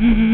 Mm-hmm.